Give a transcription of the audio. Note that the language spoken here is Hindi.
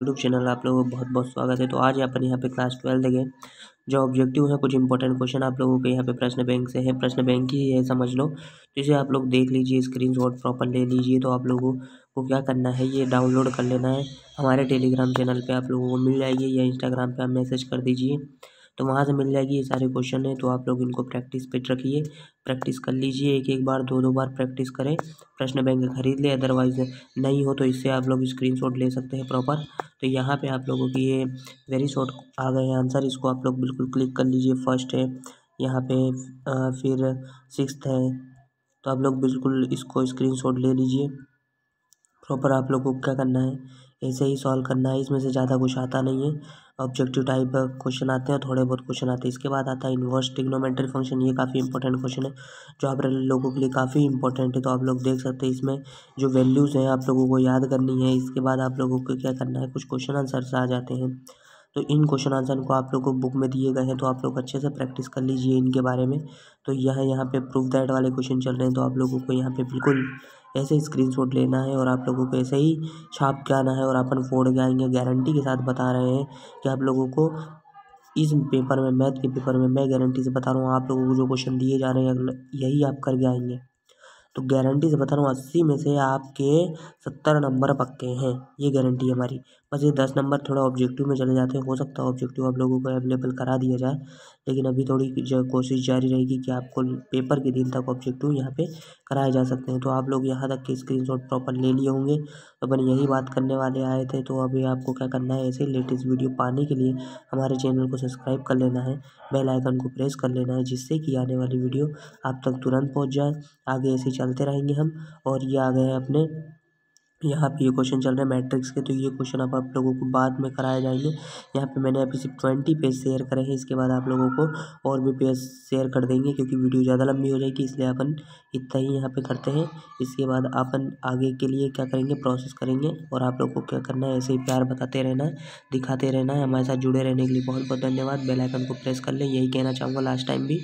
यूट्यूब चैनल आप लोगों को बहुत बहुत स्वागत है। तो आज अपन यहाँ पे क्लास ट्वेल्थ के जो ऑब्जेक्टिव है, कुछ इंपॉर्टेंट क्वेश्चन आप लोगों के यहाँ पे प्रश्न बैंक से है, प्रश्न बैंक ही है, समझ लो। जिसे इसे आप लोग देख लीजिए स्क्रीन शॉट प्रॉपर ले लीजिए तो आप लोगों को क्या करना है, ये डाउनलोड कर लेना है। हमारे टेलीग्राम चैनल पर आप लोगों को मिल जाएगी या इंस्टाग्राम पर आप मैसेज कर दीजिए। तो वहाँ से मिल जाएगी ये सारे क्वेश्चन है तो आप लोग इनको प्रैक्टिस पे रखिए। प्रैक्टिस कर लीजिए, एक एक बार, दो दो बार प्रैक्टिस करें। प्रश्न बैंक खरीद ले अदरवाइज़ नहीं हो तो इससे आप लोग स्क्रीनशॉट ले सकते हैं प्रॉपर तो यहाँ पे आप लोगों की ये वेरी शॉर्ट आ गए हैं आंसर इसको आप लोग बिल्कुल क्लिक कर लीजिए। फ़र्स्ट है, यहाँ पे फिर सिक्स है। तो आप लोग बिल्कुल इसको स्क्रीनशॉट ले लीजिए। प्रॉपर आप लोगों को क्या करना है? ऐसे ही सॉल्व करना है, इसमें से ज़्यादा कुछ आता नहीं है। ऑब्जेक्टिव टाइप क्वेश्चन आते हैं, थोड़े बहुत क्वेश्चन आते हैं। इसके बाद आता है इन्वर्स टिग्नोमेट्री फ़ंक्शन ये काफ़ी इंपॉर्टेंट क्वेश्चन है, जो आप लोगों के लिए काफ़ी इंपॉर्टेंट है। तो आप लोग देख सकते हैं इसमें जो वैल्यूज़ हैं, आप लोगों को याद करनी है। इसके बाद आप लोगों को क्या करना है, कुछ क्वेश्चन आंसर्स आ जाते हैं। तो इन क्वेश्चन आंसर को आप लोग को बुक में दिए गए हैं तो आप लोग अच्छे से प्रैक्टिस कर लीजिए इनके बारे में। तो यह यहाँ पे प्रूफ दैट वाले क्वेश्चन चल रहे हैं तो आप लोगों को यहाँ पे बिल्कुल ऐसे स्क्रीनशॉट लेना है और आप लोगों को ऐसे ही छाप के आना है और अपन फोड़ के आएँगे गारंटी के साथ बता रहे हैं कि आप लोगों को इस पेपर में मैथ के पेपर में मैं गारंटी से बता रहा हूँ, आप लोगों को जो क्वेश्चन दिए जा रहे हैं यही आप करके आएँगे। तो गारंटी से बता रहा हूँ, अस्सी में से आपके सत्तर नंबर पक्के हैं। ये गारंटी है हमारी। बस ये दस नंबर थोड़ा ऑब्जेक्टिव में चले जाते हैं। हो सकता है ऑब्जेक्टिव आप लोगों को अवेलेबल करा दिया जाए, लेकिन अभी थोड़ी कोशिश जारी रहेगी कि आपको पेपर के दिन तक ऑब्जेक्टिव यहाँ पे कराए जा सकते हैं। तो आप लोग यहाँ तक के स्क्रीनशॉट प्रॉपर ले लिए होंगे। अपन यही बात करने वाले आए थे तो अभी आपको क्या करना है, ऐसे लेटेस्ट वीडियो पाने के लिए हमारे चैनल को सब्सक्राइब कर लेना है बेल आइकन को प्रेस कर लेना है, जिससे कि आने वाली वीडियो आप तक तुरंत पहुँच जाए। आगे ऐसे चलते रहेंगे हम और ये आ गए अपने। यहाँ पे ये क्वेश्चन चल रहे हैं मैट्रिक्स के तो ये क्वेश्चन अब आप लोगों को बाद में कराए जाएँगे। यहाँ पे मैंने अभी सिर्फ़ ट्वेंटी पेज शेयर करे हैं, इसके बाद आप लोगों को और भी पेज शेयर कर देंगे, क्योंकि वीडियो ज़्यादा लंबी हो जाएगी, इसलिए अपन इतना ही यहाँ पे करते हैं। इसके बाद अपन आगे के लिए क्या करेंगे प्रोसेस करेंगे और आप लोग को क्या करना है, ऐसे ही प्यार बताते रहना है, दिखाते रहना है। हमारे साथ जुड़े रहने के लिए बहुत बहुत धन्यवाद बेलाइकन को प्रेस कर लें, यही कहना चाहूँगा लास्ट टाइम भी।